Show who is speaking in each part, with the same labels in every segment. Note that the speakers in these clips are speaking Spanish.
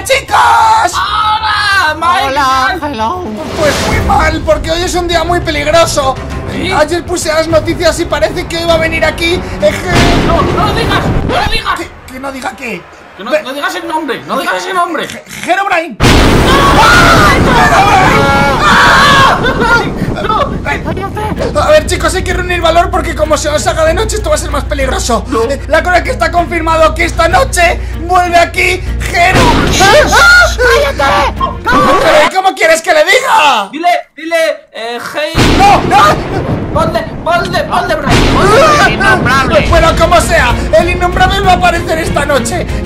Speaker 1: ¡Hola chicos!
Speaker 2: ¡Hola,
Speaker 3: Hola, hello.
Speaker 1: Pues muy mal, porque hoy es un día muy peligroso.
Speaker 2: ¿Sí?
Speaker 1: Ayer puse las noticias y parece que iba a venir aquí. eh,
Speaker 2: No, no lo digas, no lo digas.
Speaker 1: que, que no diga qué.
Speaker 2: Que no,
Speaker 1: Ve-
Speaker 2: no digas el nombre, no digas ese nombre.
Speaker 1: Herobrine. A ver chicos, hay que reunir valor porque como se os haga de noche esto va a ser más peligroso. Eh, La cosa es que está confirmado que esta noche vuelve aquí. ¿Cómo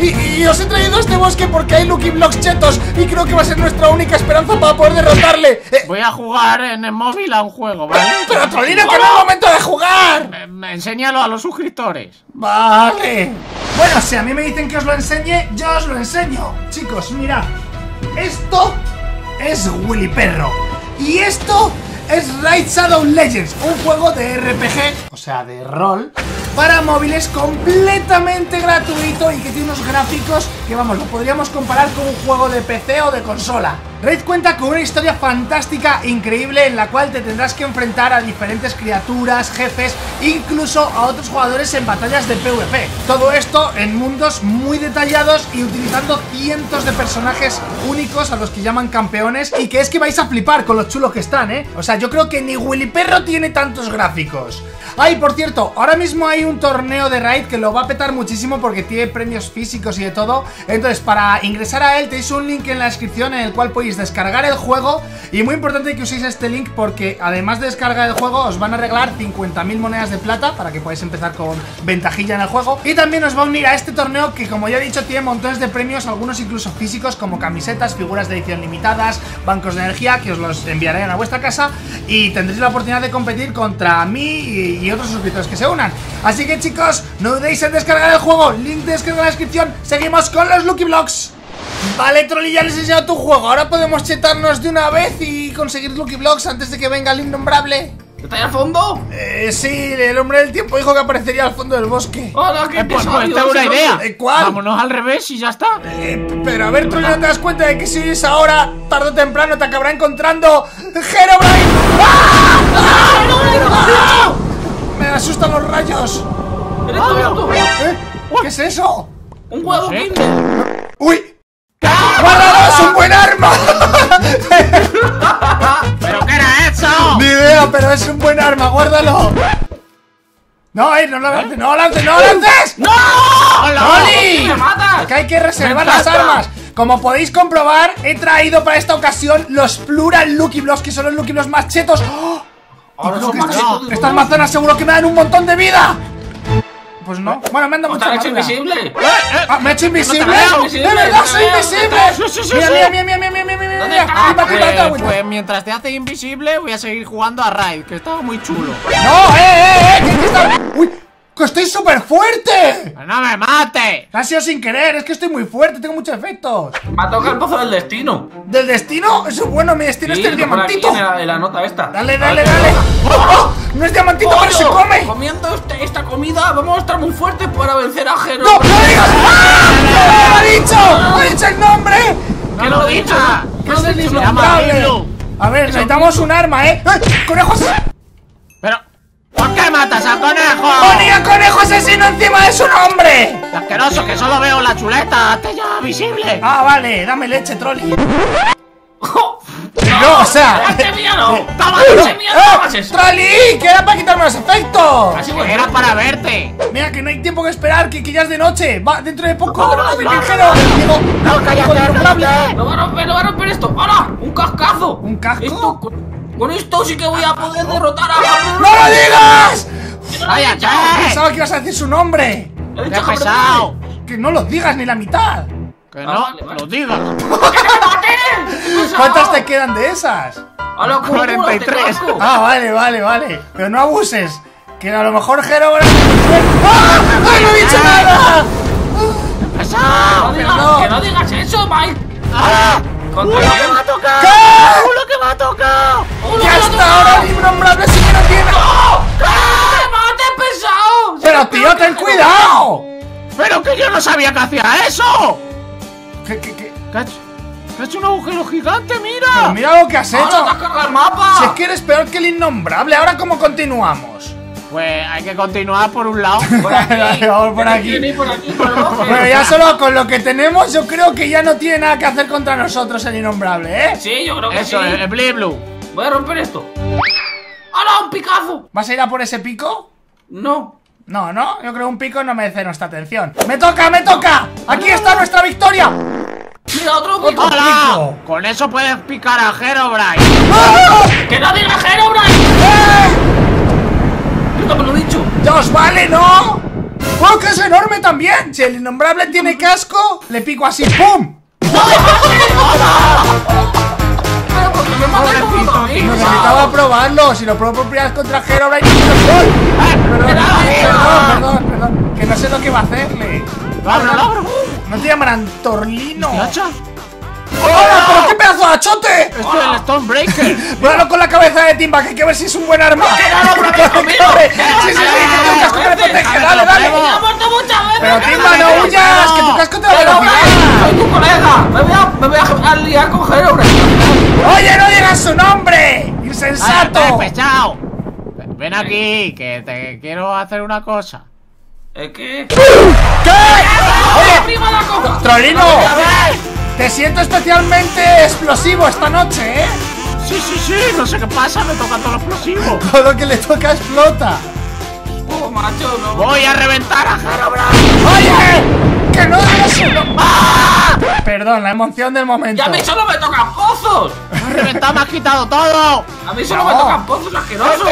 Speaker 1: y os he traído a este bosque porque hay Lucky Blocks chetos y creo que va a ser nuestra única esperanza para poder derrotarle. Eh,
Speaker 3: Voy a jugar en el móvil a un juego, ¿vale?
Speaker 1: pero Trolino, que no es momento de jugar.
Speaker 3: Eh, me- Enséñalo a los suscriptores.
Speaker 1: Vale. Bueno, si a mí me dicen que os lo enseñe, yo os lo enseño. Chicos, mirad. Esto es Willy Perro. Y esto es Raid Shadow Legends, un juego de RPG, o sea, de rol, para móviles completamente gratuito y que tiene unos gráficos que, vamos, lo podríamos comparar con un juego de PC o de consola. Raid cuenta con una historia fantástica, increíble, en la cual te tendrás que enfrentar a diferentes criaturas, jefes, incluso a otros jugadores en batallas de PvP. Todo esto en mundos muy detallados y utilizando cientos de personajes únicos a los que llaman campeones y que es que vais a flipar con lo chulos que están, ¿eh? O sea, yo creo que ni Willy Perro tiene tantos gráficos. Ay, por cierto, ahora mismo hay un torneo de Raid que lo va a petar muchísimo porque tiene premios físicos y de todo. Entonces, para ingresar a él tenéis un link en la descripción en el cual podéis descargar el juego. Y muy importante que uséis este link porque además de descargar el juego os van a regalar 50.000 monedas de plata para que podáis empezar con ventajilla en el juego. Y también os va a unir a este torneo que como ya he dicho tiene montones de premios, algunos incluso físicos como camisetas, figuras de edición limitadas, bancos de energía que os los enviaré a vuestra casa y tendréis la oportunidad de competir contra mí y, y otros suscriptores que se unan. Así que chicos, no dudéis en descargar el juego, link de descarga en la descripción. Seguimos con los Lucky Blocks. Vale, Trolli, ya les he enseñado tu juego. Ahora podemos chetarnos de una vez y conseguir Lucky Blocks antes de que venga el innombrable.
Speaker 2: ¿Está ahí al fondo?
Speaker 1: Eh, sí, el hombre del tiempo dijo que aparecería al fondo del bosque.
Speaker 2: Hola, qué
Speaker 3: Eh, pues, pues tengo una idea.
Speaker 1: ¿Eh, cuál?
Speaker 3: Vámonos al revés y ya está.
Speaker 1: Eh, pero a ver, Trolli, ¿no te das cuenta de que si es ahora, tarde o temprano, te acabará encontrando Herobrine? ¡Ah! ¡Ah! Me asustan los rayos.
Speaker 2: ¿Eres?
Speaker 1: ¿Eh? ¿Qué es eso?
Speaker 2: Un huevo
Speaker 3: sé.
Speaker 2: Kinder.
Speaker 1: ¡Uy! ¡Guárdalo! ¡Es un buen arma!
Speaker 3: ¿Pero qué era eso?
Speaker 1: Ni idea, pero es un buen arma, guárdalo. No, eh, no lo lances, no lo lances, no lo lances. ¡No! ¡Oli! Que hay que reservar las armas. Como podéis comprobar, he traído para esta ocasión los Plural Lucky Blocks, que son los Lucky Blocks más chetos. ¡Oh!
Speaker 2: Ahora son más
Speaker 1: estas, manzanas seguro que me dan un montón de vida. Pues no. Bueno, me han dado
Speaker 2: ¿No te
Speaker 1: mucha
Speaker 2: han hecho invisible?
Speaker 1: Ah, ¿Me he hecho invisible?
Speaker 2: No te
Speaker 1: ¡De verdad
Speaker 2: te
Speaker 1: soy invisible! Mira, mira, mira, mira, mira, mira, mira,
Speaker 3: Pues, pues mientras te hace invisible voy a seguir jugando a Raid, que estaba muy chulo.
Speaker 1: ¡No, eh, eh, eh! ¿Qué, qué está? ¡Uy! ¡Que estoy súper fuerte!
Speaker 3: ¡Pero no me mate!
Speaker 1: Ha sido sin querer, es que estoy muy fuerte, tengo muchos efectos.
Speaker 2: Me ha tocado el pozo del destino.
Speaker 1: ¿Del destino? Eso es bueno, mi destino
Speaker 2: Sí,
Speaker 1: es el
Speaker 2: lo
Speaker 1: diamantito.
Speaker 2: en la, en la nota esta.
Speaker 1: Dale, dale, dale. ¡Oh, oh! No es diamantito, pero se come.
Speaker 2: Comiendo este- esta comida vamos a estar muy fuertes para vencer a Jero.
Speaker 1: ¡No, no digas! ¡Ah! ¡No lo ha dicho! ¡No ha dicho el nombre!
Speaker 2: ¿Qué lo he dicho?
Speaker 1: ¿Qué es el
Speaker 3: Se llama
Speaker 1: innombrable?
Speaker 3: Blue.
Speaker 1: A ver, necesitamos un arma, ¿eh? ¡Eh! ¡Conejos!
Speaker 3: ¿Por qué matas al conejo?
Speaker 1: ¡Ponía conejo asesino encima de su nombre!
Speaker 3: Asqueroso, que solo veo la chuleta, hazte ya visible.
Speaker 1: Ah, vale, dame leche, trolli.
Speaker 2: ¡Oh!
Speaker 1: No, o sea.
Speaker 2: ¡Hazte mía no!
Speaker 3: Toma,
Speaker 2: ¡Hazte no
Speaker 1: ¡Eh!
Speaker 2: hagas eso!
Speaker 1: ¡Trolli! ¡Que era para quitarme los efectos!
Speaker 2: Así
Speaker 3: Que
Speaker 2: bueno.
Speaker 3: era para verte.
Speaker 1: Mira, que no hay tiempo que esperar, que, que ya es de noche. Va, dentro de poco.
Speaker 2: No, no, no, no,
Speaker 3: No, cállate.
Speaker 2: ¡Lo va a romper, lo va a romper esto! ¡Hala! ¡Un cascazo!
Speaker 1: ¿Un casco?
Speaker 2: Con, esto sí que voy a poder derrotar a
Speaker 1: ¡No lo digas!
Speaker 3: ¡Cállate!
Speaker 1: Pensaba que ibas a decir su nombre.
Speaker 2: He
Speaker 3: ¡Qué
Speaker 2: dicho que
Speaker 3: pesado!
Speaker 1: Que no lo digas ni la mitad.
Speaker 3: Que
Speaker 2: Ah,
Speaker 3: no,
Speaker 2: vale, vale.
Speaker 3: lo digas.
Speaker 1: ¿Cuántas te quedan de esas?
Speaker 2: ¡Hala,
Speaker 3: 43.
Speaker 1: Ah, vale, vale, vale. Pero no abuses. Que a lo mejor Jero. ¡Ah! ¡Ay, no he dicho nada!
Speaker 3: ¡Pesado!
Speaker 2: No digas,
Speaker 1: Perdón.
Speaker 2: que no digas eso, Mike.
Speaker 3: ¡Ah! ¡Uno que va a tocar!
Speaker 1: ¿Qué?
Speaker 3: ¡Uno que va a tocar!
Speaker 2: ¡Ya
Speaker 1: va
Speaker 2: está!
Speaker 1: A
Speaker 2: tocar!
Speaker 1: ¡Ahora innombrable sí que no tiene!
Speaker 2: ¡No! ¡Qué ¡Ah! mate pesado! ¡Pero tío, ten cuidado!
Speaker 3: ¡Pero que yo no sabía que hacía eso!
Speaker 1: ¿Qué, qué, qué?
Speaker 3: ¿Qué has, ¿Qué hecho un agujero gigante? ¡Mira!
Speaker 1: Pero
Speaker 3: mira
Speaker 1: lo que has hecho!
Speaker 2: ¡Ahora te has el mapa!
Speaker 1: Si es que eres peor que el innombrable, ¿ahora cómo continuamos?
Speaker 3: Pues hay que continuar por un lado.
Speaker 2: Por aquí.
Speaker 1: Vamos por aquí.
Speaker 2: Por aquí.
Speaker 1: Bueno, ya solo con lo que tenemos, yo creo que ya no tiene nada que hacer contra nosotros el innombrable, ¿eh?
Speaker 2: Sí, yo creo que
Speaker 3: Eso,
Speaker 2: sí.
Speaker 3: el, el Blue Blue.
Speaker 2: Voy a romper esto. ¡Hala, un picazo!
Speaker 1: ¿Vas a ir a por ese pico?
Speaker 2: No.
Speaker 1: No, no, yo creo que un pico no merece nuestra atención. ¡Me toca, me toca! ¡Aquí está nuestra victoria!
Speaker 2: Mira, otro pico.
Speaker 1: Otro.
Speaker 3: ¡Hola!
Speaker 1: Pico.
Speaker 3: Con eso puedes picar a Herobrine.
Speaker 1: ¡Ah!
Speaker 2: ¡Que no diga Herobrine!
Speaker 1: ¡Eh!
Speaker 2: Yo no me lo he dicho.
Speaker 1: ¡Ya os vale, no! ¡Oh, que es enorme también! Si el innombrable tiene casco, le pico así, ¡pum! Necesitaba probarlo, si lo pruebo por primera vez contra Herobrine y no gol. Perdón, perdón, perdón, perdón, que no sé lo que va a hacerle. ¿No te llamarán Torlino?
Speaker 3: ¿Qué?
Speaker 1: ¡Hola, pero qué pedazo de achote!
Speaker 3: Esto es el Stonebreaker.
Speaker 1: Vuélalo con la cabeza de Timba, que hay que ver si es un buen arma. Sí, sí, sí, que tu casco me protege, dale, dale.
Speaker 2: ¡Me ha muerto muchas veces!
Speaker 1: Pero Timba, no huyas, que tu casco te da velocidad.
Speaker 2: soy tu colega. Me voy a, me voy a liar con Herobrine.
Speaker 1: Oye, no digas su nombre,
Speaker 3: ¡Cállate,
Speaker 1: insensato.
Speaker 3: pesado! Ven aquí, que te quiero hacer una cosa.
Speaker 2: ¿Es que?
Speaker 1: ¿Qué?
Speaker 2: ¡Oye!
Speaker 1: Trolino, te siento especialmente explosivo esta noche, ¿eh?
Speaker 3: Sí, sí, sí, no sé qué pasa, me toca todo lo explosivo.
Speaker 1: Todo lo que le toca explota.
Speaker 2: Oh, macho, no.
Speaker 3: Voy a reventar a Herobrine.
Speaker 1: Oye, que no digas su nombre. Perdón, la emoción del momento.
Speaker 2: ¡Y a mí solo me tocan pozos!
Speaker 3: Me has reventado, me has quitado todo.
Speaker 2: A mí solo
Speaker 1: No.
Speaker 2: me tocan pozos asquerosos.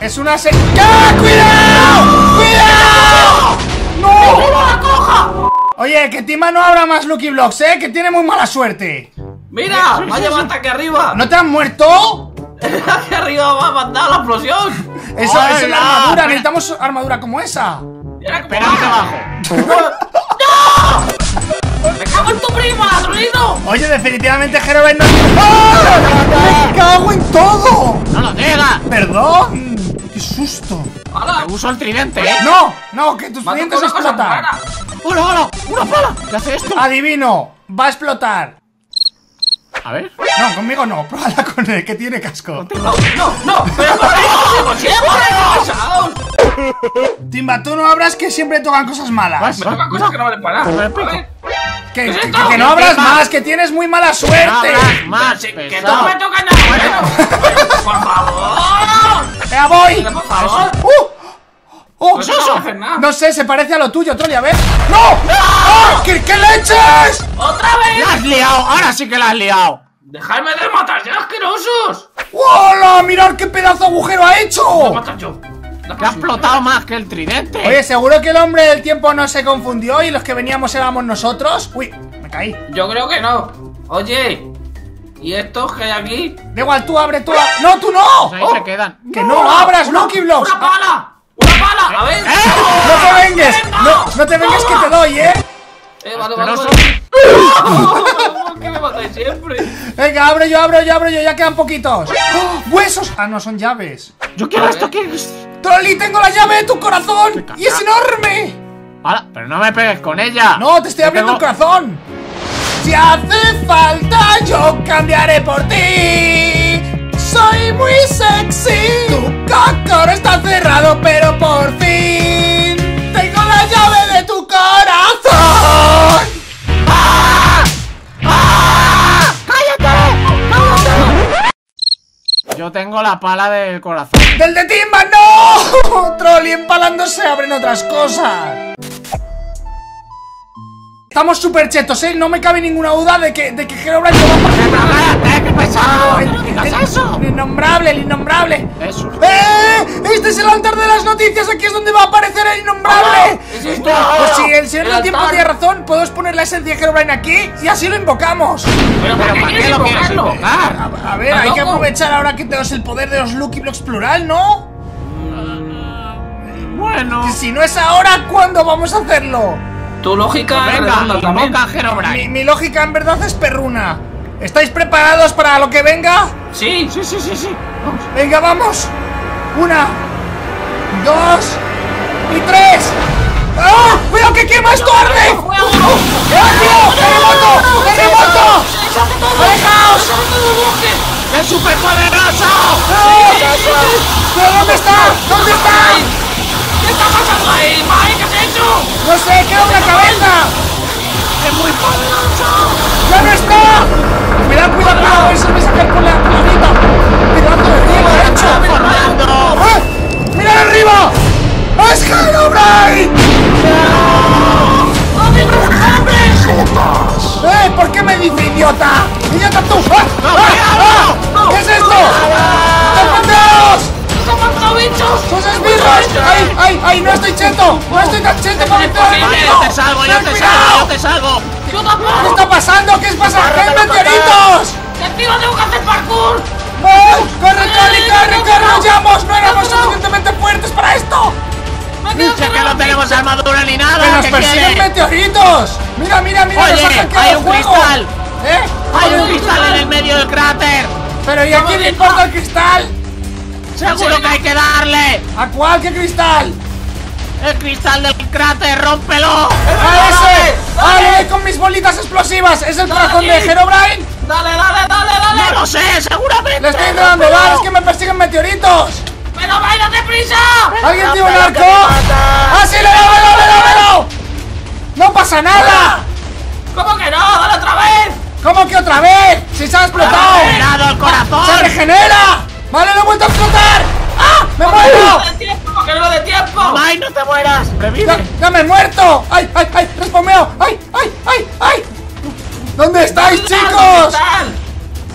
Speaker 1: Es una se... ¡Ah, ¡Cuidado! ¡Cuidado! ¡No!
Speaker 2: la coja!
Speaker 1: Oye, que Tima no abra más Lucky Blocks, ¿eh? Que tiene muy mala suerte.
Speaker 2: ¡Mira! ¡Va a llevar hasta aquí arriba!
Speaker 1: ¿No te han muerto?
Speaker 2: ¡Aquí arriba va a mandar la explosión!
Speaker 1: Eso, es la armadura.
Speaker 3: espera.
Speaker 1: Necesitamos armadura como esa.
Speaker 2: Mira cómo
Speaker 3: Espera que
Speaker 2: baja.
Speaker 3: bajo.
Speaker 2: ¡No! ¡Me cago en tu prima, trolino!
Speaker 1: Oye, definitivamente Herobrine no... ¡Ah! ¡Me cago en todo!
Speaker 3: ¡No lo digas!
Speaker 1: ¡Perdón! ¡Qué susto!
Speaker 2: ¡Hala!
Speaker 3: Uso el tridente, ¿eh?
Speaker 1: ¡No! ¡No! ¡Que tus
Speaker 2: cosa
Speaker 1: explotan!
Speaker 3: ¡Hola, hola! ¡Una pala! ¿Qué hace esto?
Speaker 1: Adivino, va a explotar.
Speaker 3: A ver.
Speaker 1: No, conmigo no, pruébala con el que tiene casco.
Speaker 2: No, no, no, pero por qué por.
Speaker 1: Timba, tú no abras que siempre tocan cosas malas.
Speaker 3: Vas,
Speaker 2: Me tocan cosas que no valen para nada.
Speaker 1: Que,
Speaker 2: ¿Qué es
Speaker 1: que-
Speaker 2: esto?
Speaker 1: que no abras más, que tienes muy mala
Speaker 3: No
Speaker 1: suerte.
Speaker 3: abras más,
Speaker 2: Que que no me tocan nada bueno. Por favor.
Speaker 1: ¡Ya voy!
Speaker 2: Por favor.
Speaker 1: ¡Uh! ¡Oh!
Speaker 2: Eso no.
Speaker 1: No sé, se parece a lo tuyo, Trolli, a ver. ¡No! ¡Ah! ¿Qué, qué leches!
Speaker 2: ¡Otra vez!
Speaker 3: ¡La has liado! ¡Ahora sí que la has liado!
Speaker 2: ¡Dejadme de matar ya, asquerosos!
Speaker 1: ¡Hola! ¡Mirad qué pedazo de agujero ha hecho!
Speaker 2: Matar yo.
Speaker 3: Que ha explotado más que el tridente.
Speaker 1: Oye, ¿seguro que el hombre del tiempo no se confundió y los que veníamos éramos nosotros? Uy, me caí.
Speaker 2: Yo creo que no. Oye, ¿y estos que hay aquí?
Speaker 1: Da igual, tú abre, tú. ¡No, tú no!
Speaker 3: Pues ahí se quedan.
Speaker 1: ¡Que no abras, Lucky Blocks!
Speaker 2: ¡Una pala!
Speaker 3: ¡Eh!
Speaker 1: ¡No te vengues! ¡No, no te vengues que te doy, eh!
Speaker 2: Eh, vale, vale, vale. ¿Por qué me matáis siempre?
Speaker 1: Venga, abro yo, abro yo, abro yo, ya quedan poquitos. ¡Oh! ¡Huesos! Ah, no, son llaves.
Speaker 3: Yo quiero esto, quiero esto.
Speaker 1: ¡Trolli, tengo la llave de tu corazón! ¡Y es enorme!
Speaker 3: Ahora, pero no me pegues con ella.
Speaker 1: No, te estoy abriendo el corazón. Si hace falta, yo cambiaré por ti. Soy muy sexy. Cocor está cerrado, pero por fin tengo la llave de tu corazón.
Speaker 3: Yo tengo la pala del corazón.
Speaker 1: ¡Del de Timba, no! Trolli empalándose abren otras cosas. Estamos súper chetos, ¿eh? No me cabe ninguna duda de que, de que Herobrine no va a pasar.
Speaker 3: ¡Cállate, qué pesado!
Speaker 1: El,
Speaker 3: ¡No digas
Speaker 1: el-
Speaker 3: eso!
Speaker 1: el innombrable, el innombrable.
Speaker 3: Eso.
Speaker 1: ¡Eh! Este es el altar de las noticias. Aquí es donde va a aparecer el innombrable.
Speaker 2: ¿Es esto?
Speaker 1: Pues si el señor
Speaker 2: El
Speaker 1: del tiempo tiene razón, podemos poner la esencia de Herobrine aquí y así lo invocamos.
Speaker 2: ¿Pero
Speaker 3: ¿Pero
Speaker 2: qué
Speaker 3: para qué lo quieres invocar?
Speaker 1: A, a ver,
Speaker 2: ¿Estás
Speaker 1: hay que
Speaker 2: loco?
Speaker 1: aprovechar ahora que tenemos el poder de los Lucky Blocks plural, ¿no?
Speaker 3: Bueno.
Speaker 1: Si no es ahora, ¿cuándo vamos a hacerlo?
Speaker 2: Tu lógica
Speaker 3: Venga,
Speaker 2: redonda también.
Speaker 1: Mi, lógica en verdad es perruna. ¿Estáis preparados para lo que venga?
Speaker 2: Sí,
Speaker 3: Sí, sí, sí, sí. Vamos.
Speaker 1: Venga, vamos. Una, dos y tres. ¡Ah! ¡Cuidado ¡No, que quema esto arde!
Speaker 2: ¡Fuego!
Speaker 1: ¡Rápido! ¡Terremoto! ¡Terremoto! ¡Alejaos!
Speaker 2: ¡Échate todo el bosque!
Speaker 3: ¡Es súper poderoso!
Speaker 1: ¡No! ¿Pero dónde está? ¿Dónde está? No sé, queda una cabeza.
Speaker 2: ¡Es muy poderoso!
Speaker 1: ¡Ya no está! Cuidado, cuidado, cuidado, eso me saca por la piedrita. Pedazo de riego he hecho. ¡Eh! ¡Mira arriba! ¡Es Herobrine! ¡Eh! ¿Por qué me dice idiota? ¡Idiota tú! ¡Ah! ¡Ah! ¡Ah! ¿Qué es esto? ¡Ay! ¡No estoy cheto! ¡No estoy tan cheto como estoy
Speaker 2: imposible,
Speaker 3: ¡Yo te salvo, yo te salvo, yo te salvo!
Speaker 2: ¡Yo
Speaker 1: ¿Qué está pasando? ¿Qué es pasando? ¡Qué hay meteoritos!
Speaker 2: ¡Que encima tengo que hacer parkour!
Speaker 1: ¡Ay! ¡Corre, corre, corre, corre! ¡Huyamos! ¡No éramos suficientemente fuertes para esto!
Speaker 2: ¡Me quedo
Speaker 3: ¡Ya que no tenemos armadura ni
Speaker 1: ¡Que
Speaker 3: nada!
Speaker 1: nos
Speaker 3: ¿Qué
Speaker 1: persiguen meteoritos! ¡Mira, mira, mira!
Speaker 3: Oye,
Speaker 1: ¡Nos
Speaker 3: hay un cristal.
Speaker 1: ¿Eh?
Speaker 3: ¡Hay un cristal en el medio del cráter!
Speaker 1: ¿Pero y a quién le importa el cristal?
Speaker 3: ¡Seguro que hay que darle!
Speaker 1: ¿A cuál? ¿Qué cristal?
Speaker 3: ¡El cristal del cráter, rómpelo!
Speaker 1: ¡A ese! ¡Ah, le doy con mis bolitas explosivas! ¿Es el corazón de Herobrine?
Speaker 2: ¡Dale, dale, dale, dale!
Speaker 3: ¡No lo sé, seguramente!
Speaker 1: ¡Le estoy intentando dar! ¡Es que me persiguen meteoritos!
Speaker 2: ¡Pero vaya deprisa!
Speaker 1: ¿Alguien tiene un arco? ¡Ah, sí, le doy, le! ¡No pasa nada!
Speaker 2: ¿Cómo que no? ¡Dale otra vez!
Speaker 1: ¿Cómo que otra vez? ¡Si se ha explotado!
Speaker 3: ¡Regenerado el
Speaker 1: ¡Se
Speaker 3: corazón!
Speaker 1: regenera! ¡Vale, lo he vuelto a explotar! ¡Ah! ¡Me
Speaker 2: ¡Que
Speaker 1: muero!
Speaker 2: No! ¡Que no de tiempo!
Speaker 3: ¡Ay, no te mueras!
Speaker 1: ¡Ya,
Speaker 3: ¡Revive!
Speaker 1: ya me he muerto! ¡Ay, ay, ay! ¡Respomeo! ¡Ay, ay, ay, ay! ¿Dónde estáis,
Speaker 2: ¿Dónde
Speaker 1: chicos?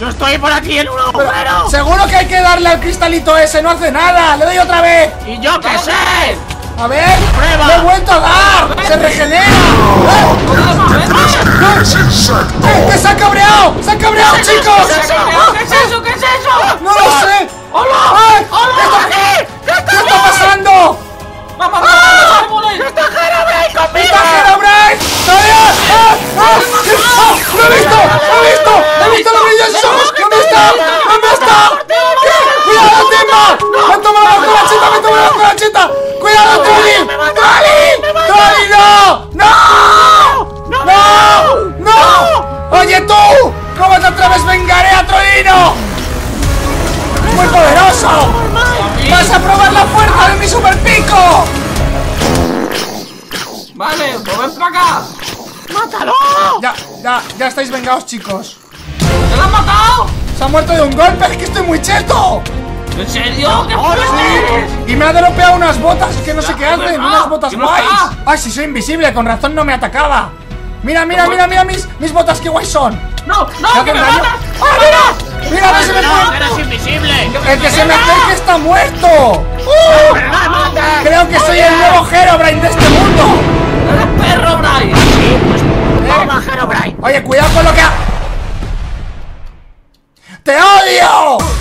Speaker 3: ¡Yo estoy por aquí en un agujero!
Speaker 1: Seguro que hay que darle al cristalito ese, no hace nada. Le doy otra vez.
Speaker 3: ¡Y yo qué sé!
Speaker 1: A ver,
Speaker 3: Prueba.
Speaker 1: le he vuelto a dar. Se regenera. ¡Eh! ¡Eh! ¡Que se ha cabreado! ¡Se ha cabreado, chicos!
Speaker 2: ¿Qué es eso? ¿Qué es eso? ¿Qué es eso?
Speaker 1: ¡No lo sé!
Speaker 2: ¡Hola!
Speaker 1: ¡Ay!
Speaker 2: ¡Hola!
Speaker 1: ¿Qué está pasando?
Speaker 2: ¡Vamos, vamos, vamos, vamos!
Speaker 3: ¡Está Herobrine conmigo!
Speaker 1: ¡Está. ¡Ah! ¡Ah! ¡Ah! ¡Lo he visto! ¡Lo he visto! ¡He visto los brillos! ¿Dónde está? ¿Dónde está?
Speaker 2: Para acá.
Speaker 3: ¡Mátalo!
Speaker 1: Ya, ya, ya estáis vengados, chicos.
Speaker 2: ¿Te lo has matado?
Speaker 1: Se ha muerto de un golpe, es que estoy muy cheto.
Speaker 2: ¿En serio? ¡Qué fuerte!
Speaker 1: Y me ha dropeado unas botas que no sé qué hacen, unas botas
Speaker 2: ¿Que no
Speaker 1: guays. Ay, si soy invisible, con razón no me atacaba. Mira, mira, mira, mira mis, mis botas, qué guays son.
Speaker 2: ¡No,
Speaker 1: ¿Me
Speaker 2: no, que me matas!
Speaker 1: ¡Ah, mira! ¡Mira, no se me
Speaker 3: ¡No,
Speaker 1: muere!
Speaker 3: eres invisible!
Speaker 1: El que se me acerque está muerto. ¡Uh! Creo que soy el nuevo Herobrine de este mundo. Oye, cuidado con lo que. ¡Te odio!